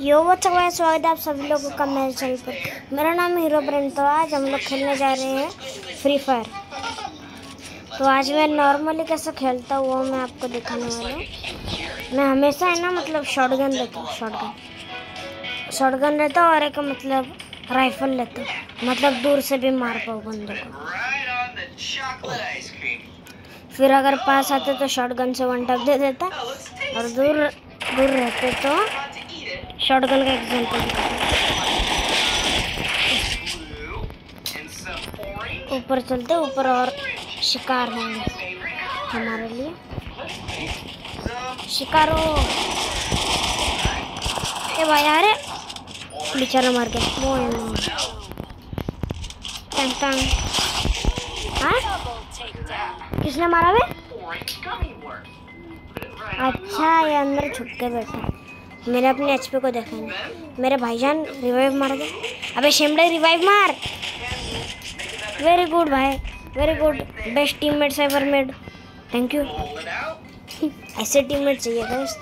यो भाई स्वागत है आप सभी लोगों का मेरे चैनल पर। मेरा नाम हीरो ब्रेन तो आज हम लोग खेलने जा रहे हैं फ्री फायर तो आज मैं नॉर्मली कैसे खेलता हूँ वो मैं आपको दिखाने वाला हूँ। मैं हमेशा है ना मतलब शॉर्ट गन लेता हूँ शॉर्ट गन शॉर्ट गन लेता हूँ और एक मतलब राइफल लेता हूँ। मतलब दूर से भी मार पाऊँ बंदे को. फिर अगर पास आते तो शॉर्ट गन से वन टप दे देता. और दूर दूर रहते तो शॉटगन का orange. ऊपर चलते, ऊपर और शिकार होंगे हमारे लिए। शिकारो। ए भाई अरे बेचारा मर गया। वो टंग टंग। हाँ? किसने मारा right अच्छा ये अंदर छुप के बैठा। मैंने अपने एचपी को देखा नहीं। मेरे भाईजान रिवाइव मार दे अबे शिमले रिवाइव मार। वेरी गुड भाई। Very good best team teammates ever made thank you. ऐसे टीममेट चाहिए दोस्त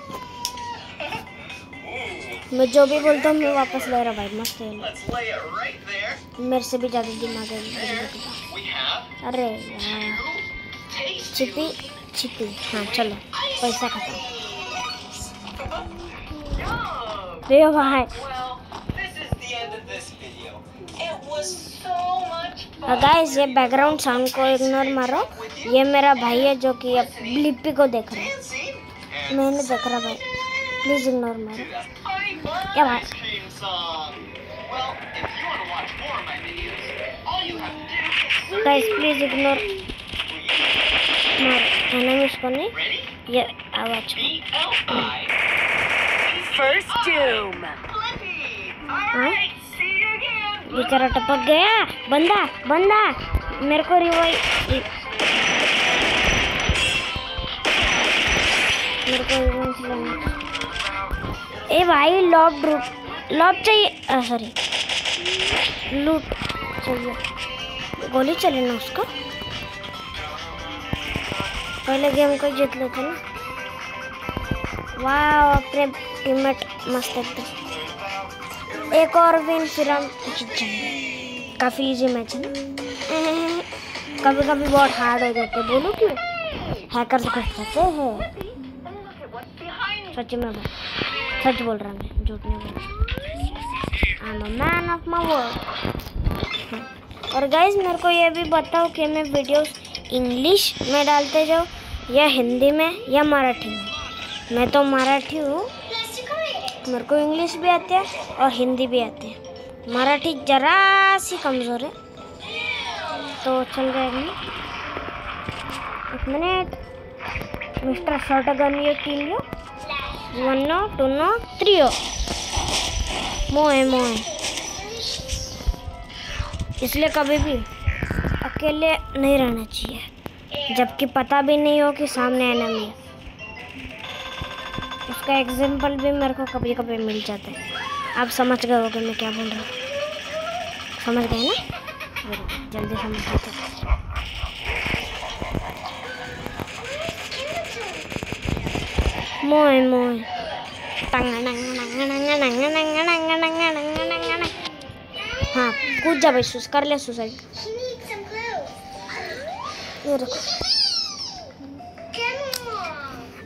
मैं जो भी बोलता हूँ, मैं वापस ले रहा भाई। मस्त है. मेरे से भी ज़्यादा दिमाग है। अरे. छिपी छिपी हाँ चलो। पैसा खत्म। Yum. रे Well, this is the end of this video. It was so much fun. Guys ये बैकग्राउंड साउंड को इग्नोर मारो ये मेरा भाई है जो कि अब लिपि को देख रहा है मैंने देख रहा भाई प्लीज़ इग्नोर मारो is search guys please ignore मारो एनिमीज को नहीं ये आवाज़ को. First Doom. Right. See you again. बेचारा टपक गया? बंदा बंदा मेरे को रिवाइव मेरे को ए भाई लॉब ड्रूप लॉब चाहिए सॉरी लूट चाहिए। गोली चले ना उसको? पहले गेम को जीत लेते ना। वाह अपने टीममेट मस्त एकदम एक और विन फिर हम जीत जाएँगे। काफ़ी इजी मैच है। कभी कभी बहुत हार्ड हो जाते हैं। बोलो क्यों? हैकर्स घुस जाते हैं। सच में सच बोल रहा मैं। झूठ नहीं बोल रहा। I am man of my word और गाइज़ मेरे को ये भी बताओ कि मैं वीडियोस इंग्लिश में डालते जाऊँ या हिंदी में या मराठी में? मैं तो मराठी हूँ। मेरे को इंग्लिश भी आती है और हिंदी भी आती है। मराठी जरा सी कमज़ोर है। तो चल जाएगा एक मिनट। मिस्टर शॉटगन, ये तीन लो। One no two no three हो। मोए मोए। इसलिए कभी भी अकेले नहीं रहना चाहिए। जबकि पता भी नहीं हो कि सामने एनिमी है। उसका एग्ज़ाम्पल भी मेरे को कभी कभी मिल जाता है। आप समझ गए होगे मैं क्या बोल रहा हूँ। समझ गए ना? जल्दी समझ मोए मोए। हाँ कूद जा भाई, सुस, कर ले सुसाइड। ये रखो।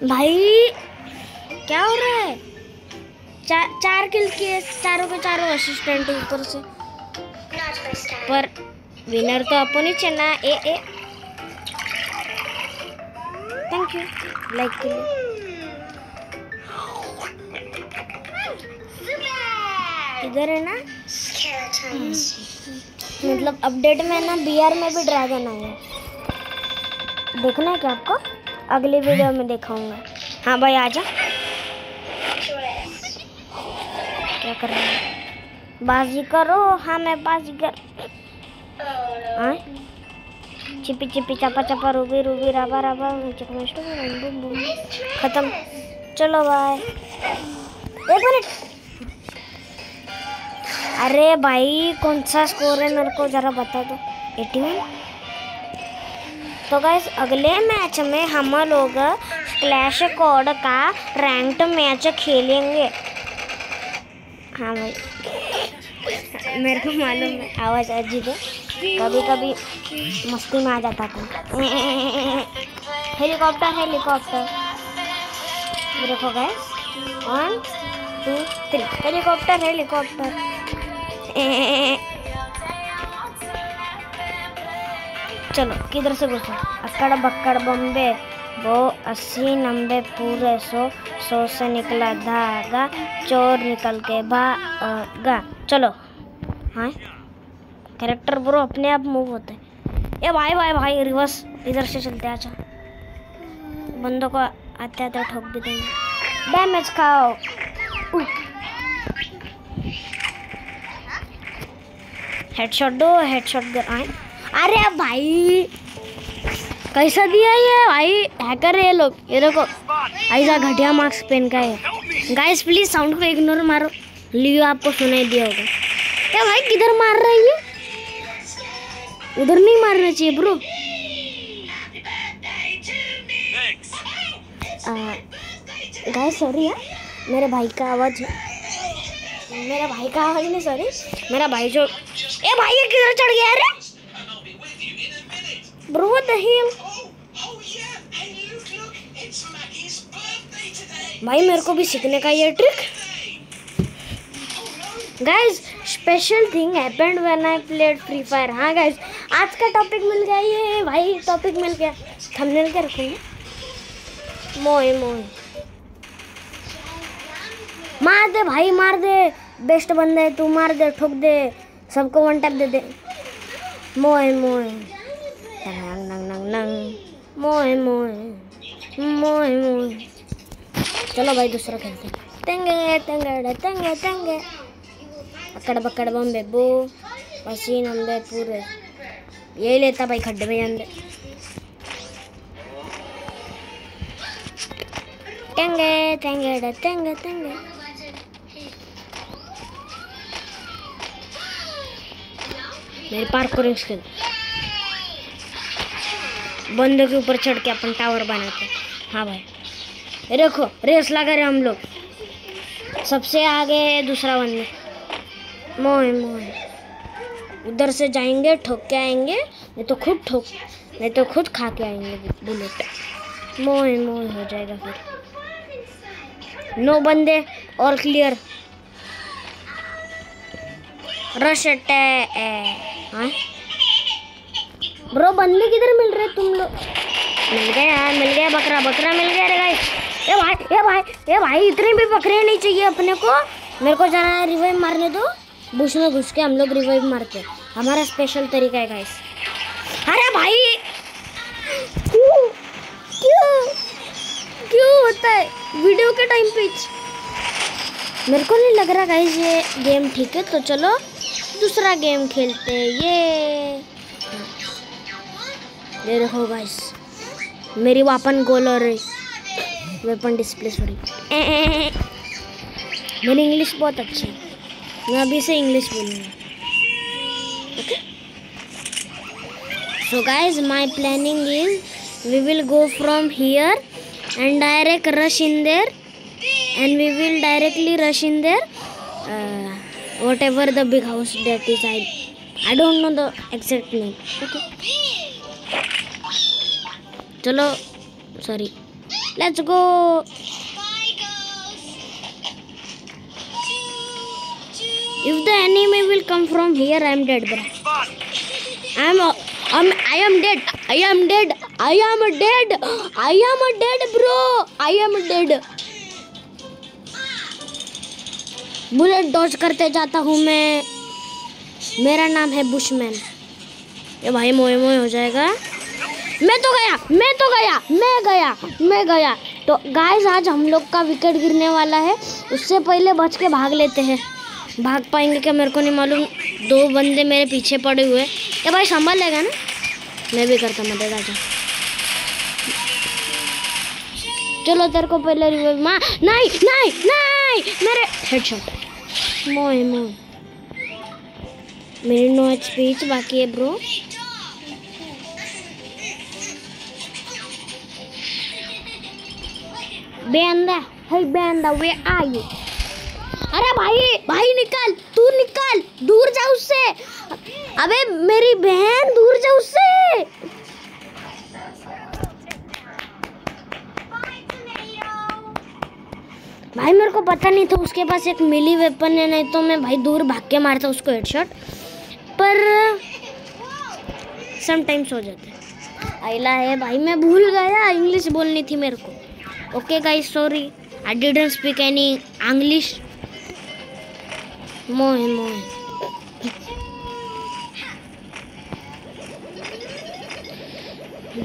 भाई क्या हो रहा है? चा, चार किल किए चारों के चारों असिस्टेंट ऊपर से। पर विनर तो अपन ही चलना ए ए। थैंक यू लाइक के लिए। इधर है ना? मतलब अपडेट में ना बीआर में भी ड्रैगन आया देखना है क्या आपको? अगली वीडियो में दिखाऊँगा। हाँ भाई आजा क्या कर रहे हैं। बाजी करो हाँ मैं बाजी कर हाँ चिपी चिपी, चपा रूबी रूबी, राबा राबा खत्म। चलो बाय अरे भाई, कौन सा स्कोर है? मेरे को ज़रा बता दो। एटीन? तो गैस अगले मैच में हम लोग क्लैश कोड का रैंक्ड मैच खेलेंगे। हाँ भाई। मेरे को मालूम है, आवाज़ अजीब है कभी कभी मस्ती में आ जाता था। Helicopter helicopter. देखो गए। One two three helicopter helicopter. चलो, किधर से घुसो? अक्कड़ बक्कड़ बम्बे। वो अस्सी नब्बे पूरे सौ सौ से निकला धागा चोर निकल के भागा। चलो। हाँ? कैरेक्टर ब्रो अपने आप मूव होते ए भाई भाई भाई रिवर्स इधर से चलते हैं, आजा बंदों को आते आते ठोक भी देंगे। डैमेज खाओ। हेडशॉट दो हेडशॉट कर आए। अरे भाई। कैसा दिया ये भाई? हैकर है ये लोग। ये देखो, ऐसा घटिया मार्क्स पेन का है। गाइस प्लीज़ साउंड को इग्नोर मारो। लियो आपको सुनाई दिया होगा। क्या भाई, किधर मार रहा है ये? उधर नहीं मारना चाहिए ब्रो गाइस सॉरी यार मेरे भाई का आवाज़ मेरा भाई का आवाज़ नहीं सॉरी मेरा भाई जो ए भाई, ये किधर चढ़ गया ब्रो व्हाट द हेल भाई मेरे को भी सीखने का ये trick guys special thing happened when I played free fire हाँ गाइस आज का टॉपिक मिल गया ये भाई टॉपिक मिल गया। थंबनेल के रखेंगे? मोए मोए। मार दे भाई मार दे। बेस्ट बंदे है तू मार दे ठोक दे। सबको वन टैप दे दे। मोए मोए। नंग नंग नंग नंग। मोए मोए मोए। मोए चलो भाई, दूसरा खेलते हैं। तेंगे तेंगे तेंगे अकड़ बकड़ बम्बे, बो। पसीन अंबे पूरे। यही लेता भाई, खड्डे में अंदर तेंगे तेंगे तेंगे तेंगे मेरे पार्कोरिंग स्किल बंदों के ऊपर चढ़ के अपन टावर बनाते हैं। हाँ भाई। देखो रेस लगा रहे हम लोग। सबसे आगे दूसरा बंदा मोए मोए। उधर से जाएँगे, ठोक के आएँगे। नहीं तो खुद ठोक, नहीं तो खुद खा के आएँगे बुलेट मोए मोए हो जाएगा फिर। नो बंदे और क्लियर रश हाँ? ब्रो बंदे किधर मिल रहे तुम लोग? मिल गए यार मिल गया बकरा बकरा मिल गया रे गाइस ए भाई ए भाई ए भाई इतने भी बकरे नहीं चाहिए अपने को। मेरे को जाना रिवाइव मारने दो। बुश में घुस के हम लोग रिवाइव मारते हमारा स्पेशल तरीका है गाइस अरे भाई! क्यों? क्यों? क्यों होता है? वीडियो के टाइम पे। मेरे को नहीं लग रहा गाइस ये गेम ठीक है तो चलो दूसरा गेम खेलते हैं। ये ले रखो भाई मेरी वापन गोल रही वेपन डिस्प्ले सॉरी मेरी इंग्लिश बहुत अच्छी है। मैं अभी से इंग्लिश बोलूँगा। Okay so guys my planning is we will go from here and direct rush in there and we will directly rush in there whatever the big house that is I I don't know the exact name okay चलो sorry let's go if the enemy will come from here I am dead bro I am I am dead I am dead I am dead I am dead bro I am dead bullet dodge करते जाता हूँ मैं। मेरा नाम है bushman. ये भाई मोए मोए हो जाएगा। मैं तो गया, मैं तो गया, मैं गया मैं गया। तो गाइस आज हम लोग का विकेट गिरने वाला है। उससे पहले बच के भाग लेते हैं। भाग पाएँगे क्या मेरे को नहीं मालूम। दो बंदे मेरे पीछे पड़े हुए ये भाई संभाल लेगा ना? मैं भी करता मदद आजा चलो, तेरे को पहले रिवाइव मार नहीं नहीं नहीं! मेरे हेडशॉट मोए मोए। मेरी नो स्पीच बाकी है bro Benda hey Benda way you अरे भाई भाई निकाल तू निकाल दूर जा उससे अबे मेरी बहन दूर जा उससे भाई मेरे को पता नहीं था उसके पास एक मिली वेपन है नहीं तो मैं भाई दूर भाग के मारता उसको हेडशॉट पर समटाइम्स हो जाता है आइला है भाई मैं भूल गया इंग्लिश बोलनी थी मेरे को okay guys sorry I didn't speak any English मोहे मोहे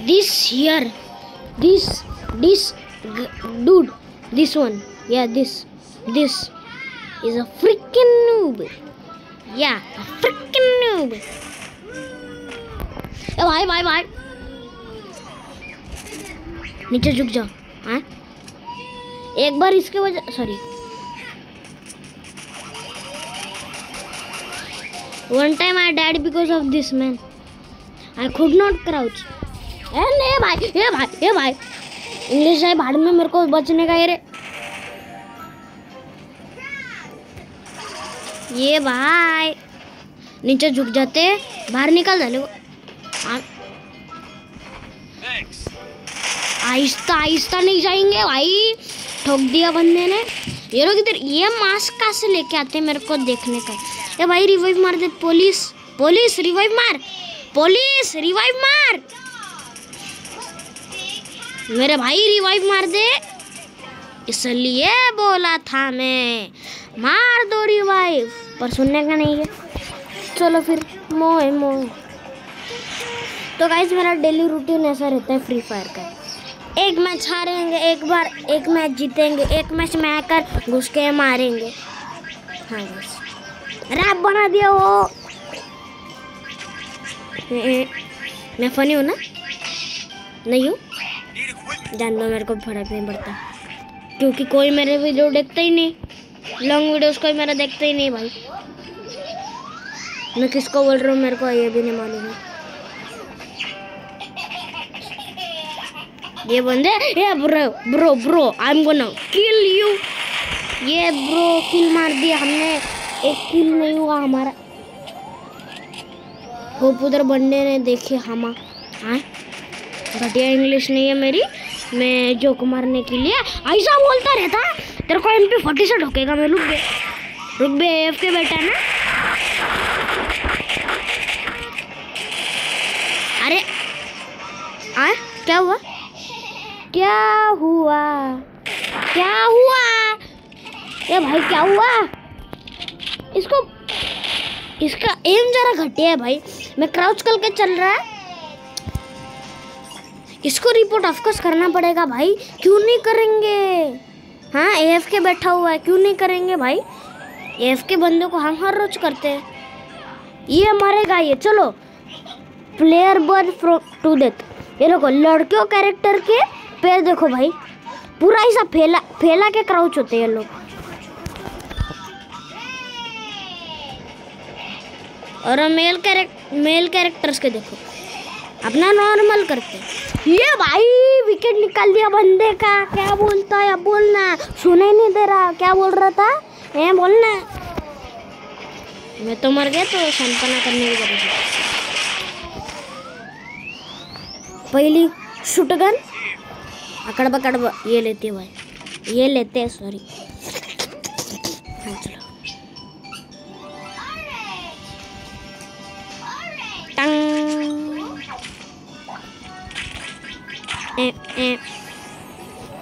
this here this this g- dude this one yeah this this is a freaking noob yeah a freaking noob ए भाई भाई भाई नीचे झुक जाओ हाँ? एक बार इसके वजह sorry one time I dead because of this man I could not crouch ए भाई ए भाई ए भाई. इंग्लिश है भाड़ में मेरे को बचने का ये रे. ये भाई. नीचे झुक जाते, बाहर निकल जाने को आहिस्ता आहिस्ता नहीं जाएँगे भाई। ठोक दिया बंदे ने। ये लोग इधर, ये मास्क कहाँ से लेके आते हैं मेरे को देखने का? ये भाई रिवाइव मार दे पुलिस पुलिस रिवाइव मार। पुलिस रिवाइव मार। मेरे भाई रिवाइव मार दे। इसलिए बोला था मैं। मार दो रिवाइव पर सुनने का नहीं है। चलो फिर मोए मोए तो गाइज़ मेरा डेली रूटीन ऐसा रहता है फ्री फायर का। एक मैच हारेंगे, एक बार एक मैच जीतेंगे, एक मैच में आकर घुस के मारेंगे। हाँ रैप बना दिया वो। मैं फनी हूँ ना? नहीं हूँ? जान दो मेरे को फ़र्क नहीं पड़ता। क्योंकि कोई मेरे वीडियो देखता ही नहीं। लॉन्ग वीडियोस कोई मेरा देखता ही नहीं भाई। मैं किसको बोल रहा हूँ मेरे को ये भी नहीं मालूम है। ये बंदे, ये bro bro bro I am gonna kill you ये ब्रो किल मार दिया हमने। एक किल नहीं हुआ हमारा। होप उधर बंदे ने देखे हम। हाँ? घटिया इंग्लिश नहीं है मेरी। मैं जोक मारने के लिए ऐसा बोलता रहता। तेरे को एम पी फोर्टी से ढोकेगा मैं, रुक गए रुक बे एफ़ के बेटा ना? अरे आ क्या हुआ? क्या हुआ? क्या हुआ? ये भाई, क्या हुआ? इसको, इसका एम जरा घटिया है भाई। मैं क्राउच करके चल रहा है। इसको रिपोर्ट ऑफकोर्स करना पड़ेगा भाई। क्यों नहीं करेंगे? हाँ एफ़ के बैठा हुआ है। क्यों नहीं करेंगे भाई? एफ़ के बंदों को हम हर रोज करते हैं। ये मरेगा ये चलो player bird fro to death ये लोग लड़कियों कैरेक्टर के पैर देखो भाई। पूरा ऐसा फैला फैला के क्राउच होते हैं लोग। और मेल कैरेक्टर मेल कैरेक्टर्स के देखो। अपना नॉर्मल करते ये भाई विकेट निकाल दिया बंदे का। क्या बोलता है बोलना सुने नहीं दे रहा। क्या बोल रहा था? ये बोलना मैं तो मर गया तो संपना करने की ज़रूरत पहली शूटगन अकड़ बकड़ ब- ये लेते हैं भाई ये लेते हैं सॉरी हाँ चलो। ए, ए,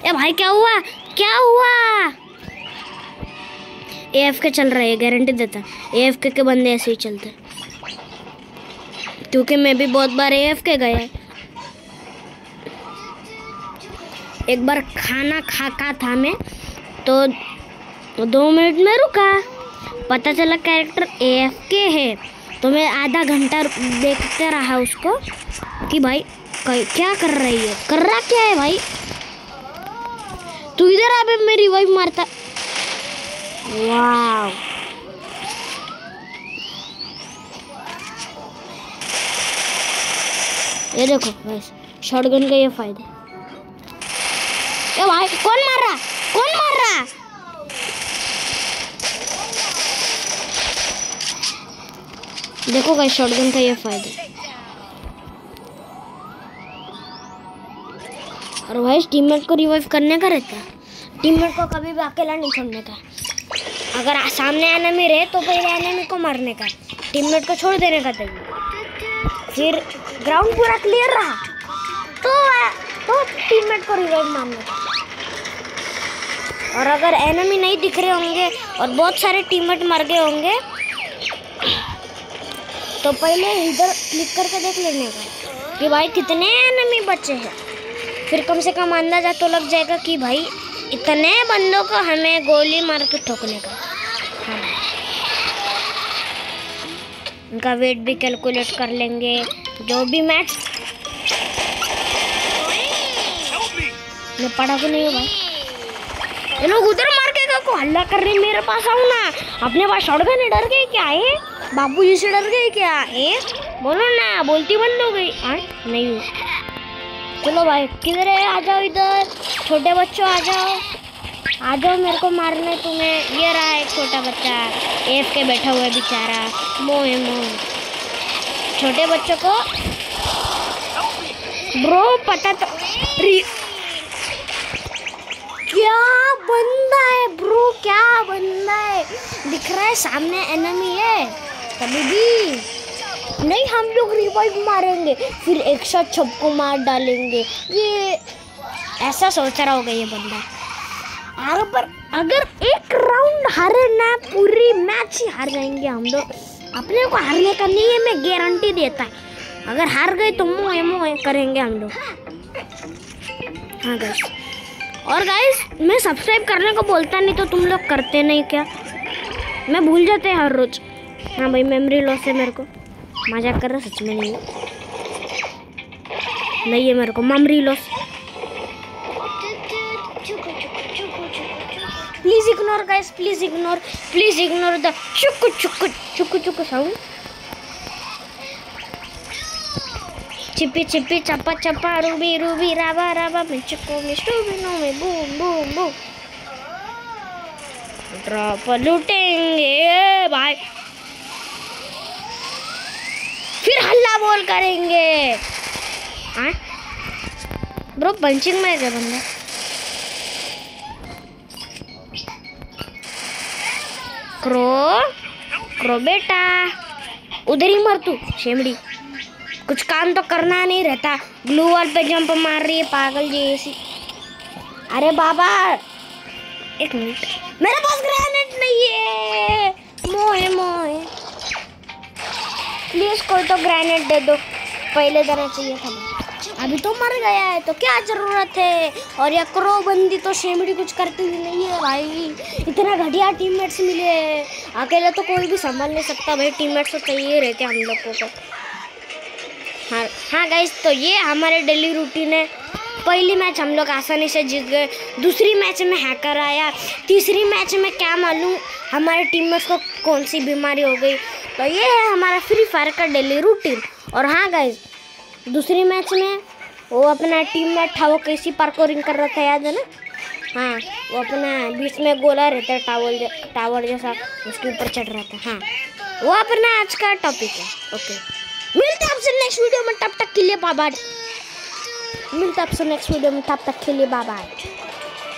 ए भाई क्या हुआ? क्या हुआ? ए एफ़ के चल रहा है गारंटी देता ए एफ़ के के बंदे ऐसे ही चलते क्योंकि मैं भी बहुत बार ए एफ़ के गया एक बार खाना खाका था मैं तो दो मिनट में रुका। पता चला कैरेक्टर एफ़ के है। तो मैं आधा घंटा देखते रहा उसको कि भाई क्या कर रही है? कर रहा क्या है भाई? तू इधर आ मेरी वाइफ मारता। वाह ये देखो शॉटगन का ये फ़ायदा ए भाई कौन मार रहा कौन मार रहा देखो गाइस शॉटगन का ये फ़ायदा। और भाई टीममेट को रिवाइव करने का रहता है। टीममेट को कभी भी अकेला नहीं छोड़ने का अगर सामने एनिमी रहे तो पहले एनिमी को मारने का टीममेट को छोड़ देने का तभी फिर ग्राउंड पूरा क्लियर रहा। तो तो टीममेट को रिवाइव मारने का और अगर एनिमी नहीं दिख रहे होंगे और बहुत सारे टीममेट मर गए होंगे तो पहले इधर क्लिक करके देख लेने का कि भाई कितने एनिमी बचे हैं। फिर कम से कम अंदाज़ा तो लग जाएगा कि भाई इतने बंदों को हमें गोली मार के ठोकने का। हाँ। उनका वेट भी कैलकुलेट कर लेंगे, जो भी मैच मैं पढ़ा तो नहीं हूँ भाई ये लोग उधर मार के को हल्ला कर रहे मेरे पास, आओ ना। अपने पास शॉटगन है, डर गए क्या है बाबू जी से डर गए क्या है बोलो ना, बोलती बंद हो गई। नहीं चलो भाई, किधर है? आ जाओ इधर। छोटे बच्चों, आ जाओ। आ जाओ, मेरे को मारने तुम्हें। ये रहा एक छोटा बच्चा, एफ़ के बैठा हुआ है बेचारा। मोह मोह छोटे बच्चों को। ब्रो, पता तो क्या बंदा है, ब्रो? क्या बंदा है? दिख रहा है सामने एनिमी है। कभी भी नहीं, हम लोग रिवाइव मारेंगे, फिर एक साथ सबको मार डालेंगे। ये ऐसा सोच रहा होगा ये बंदा। अगर पर अगर एक राउंड हारे ना पूरी मैच ही हार जाएँगे हम लोग। अपने को हारने का नहीं है, मैं गारंटी देता है। अगर हार गए तो मुँह मुँह करेंगे हम लोग। हाँ गाइस और गाइस मैं सब्सक्राइब करने को बोलता नहीं तो तुम लोग करते नहीं क्या? मैं भूल जाते हैं हर रोज। हाँ भाई मेमोरी लॉस है मेरे को। मज़ाक कर रहा सच में नहीं नहीं है मेरे को memory loss please ignore guys please ignore please ignore the चुक चुक चुक चुक साउंड चिप्पी चिप्पी चप्पा चप्पा रूबी रूबी राबा राबा में चिक्को में स्टूबी नो में बूम बूम बूम। ड्रॉप लूटेंगे, भाई। फिर हल्ला बोल करेंगे। हाँ? ब्रो, पंचिंग में क्या बंदा? क्रो क्रो बेटा। उधर ही मर तू, शेमड़ी। कुछ काम तो करना नहीं रहता। ग्लू वॉल पे जंप मार रही है, पागल जैसी। अरे बाबा, एक मिनट। मेरे पास ग्रेनेड नहीं है। मोए मोए प्लीज़ कोई तो ग्रेनेड दे दो। पहले देना चाहिए था अभी तो मर गया है तो क्या ज़रूरत है? और ये क्रो बंदी तो शेमड़ी कुछ करती भी नहीं है भाई। इतना घटिया टीममेट्स मिले हैं। अकेले तो कोई भी संभाल नहीं सकता भाई। टीममेट्स तो चाहिए रहते हम लोगों को। हाँ हाँ गाइज़ तो ये हमारे डेली रूटीन है। पहली मैच हम लोग आसानी से जीत गए। दूसरी मैच में हैकर आया। तीसरी मैच में क्या मालूम हमारे टीममेट्स को कौन सी बीमारी हो गई। तो ये है हमारा फ्री फायर का डेली रूटीन और हाँ गाइज़ दूसरी मैच में वो अपना टीममेट था, वो कैसी पार्कोरिंग कर रहा था, याद है ना? हाँ वो अपना बीच में गोला रहता है टावर टावर जैसा, उसके ऊपर चढ़ रहा था। हाँ वो अपना आज का टॉपिक है। ओके मिलते आपसे नेक्स्ट वीडियो में, तब तक के लिए बाबा मिलते आपसे नेक्स्ट वीडियो में, तब तक के लिए बाबा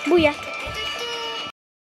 बुया।